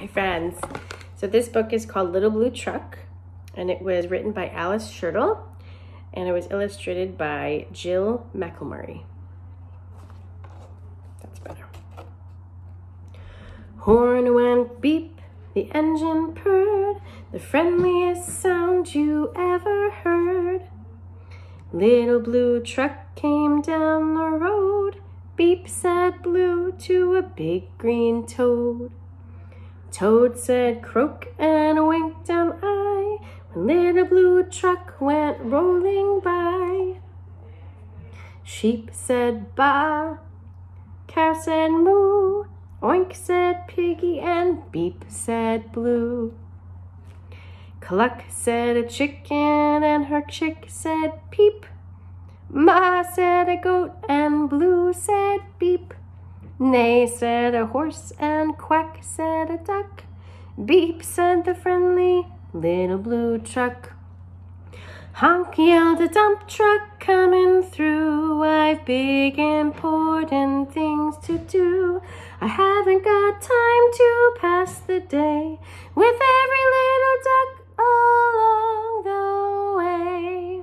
Hi, friends. So this book is called Little Blue Truck, and it was written by Alice Schertle, and it was illustrated by Jill McElmurry. That's better. Horn went beep, the engine purred, the friendliest sound you ever heard. Little blue truck came down the road, beep said blue to a big green toad. Toad said croak and winked an eye when little blue truck went rolling by. Sheep said ba, cow said moo, oink said piggy, and beep said blue. Cluck said a chicken and her chick said peep. Ma said a goat and blue said beep. Neigh said a horse and quack said a duck. Beep said the friendly little blue truck. Honk yelled a dump truck coming through. I've big important things to do. I haven't got time to pass the day with every little duck along the way.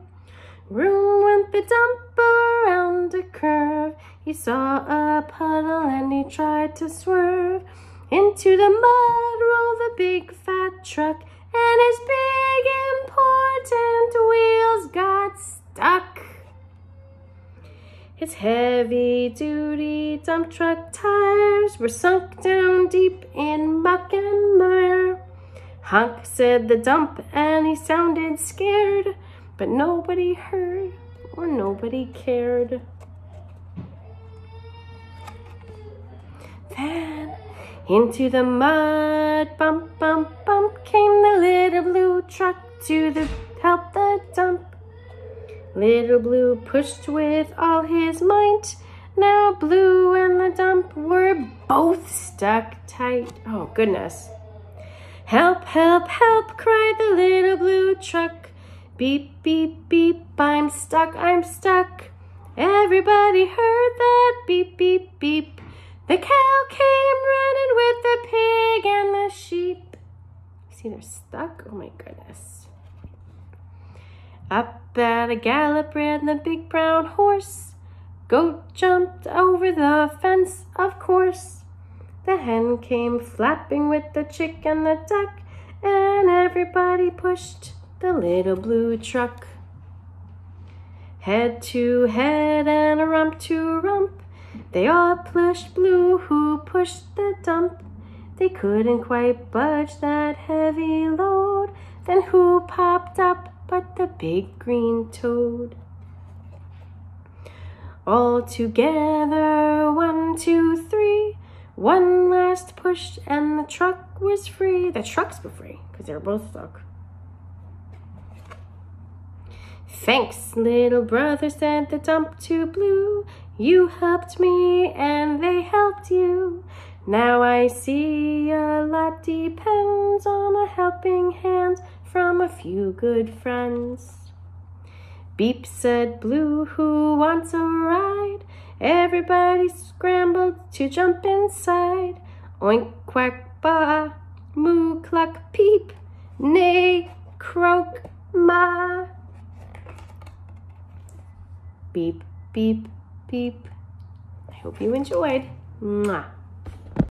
Room went the dump around a curve. He saw a puddle and he tried to swerve. Into the mud rolled the big fat truck and his big important wheels got stuck. His heavy duty dump truck tires were sunk down deep in muck and mire. Honk said the dump and he sounded scared, but nobody heard or nobody cared. Then into the mud, bump, bump, bump, came the little blue truck to the help the dump. Little Blue pushed with all his might. Now Blue and the dump were both stuck tight. Oh, goodness. Help, help, help, cried the little blue truck. Beep, beep, beep, I'm stuck, I'm stuck. Everybody heard that beep, beep, beep. The cow came running with the pig and the sheep. See, they're stuck? Oh my goodness. Up at a gallop ran the big brown horse. Goat jumped over the fence, of course. The hen came flapping with the chick and the duck, and everybody pushed the little blue truck. Head to head and a rump to rump, they all pushed blue who pushed the dump. They couldn't quite budge that heavy load, then who popped up but the big green toad? All together, one, two, three. One last push and the truck was free. The trucks were free because they were both stuck. Thanks, little brother, said the dump to Blue. You helped me and they helped you. Now I see a lot depends on a helping hand from a few good friends. Beep said Blue, who wants a ride? Everybody scrambled to jump inside. Oink, quack, ba, moo, cluck, peep, neigh, croak, ma. Beep, beep, beep. I hope you enjoyed. Mwah.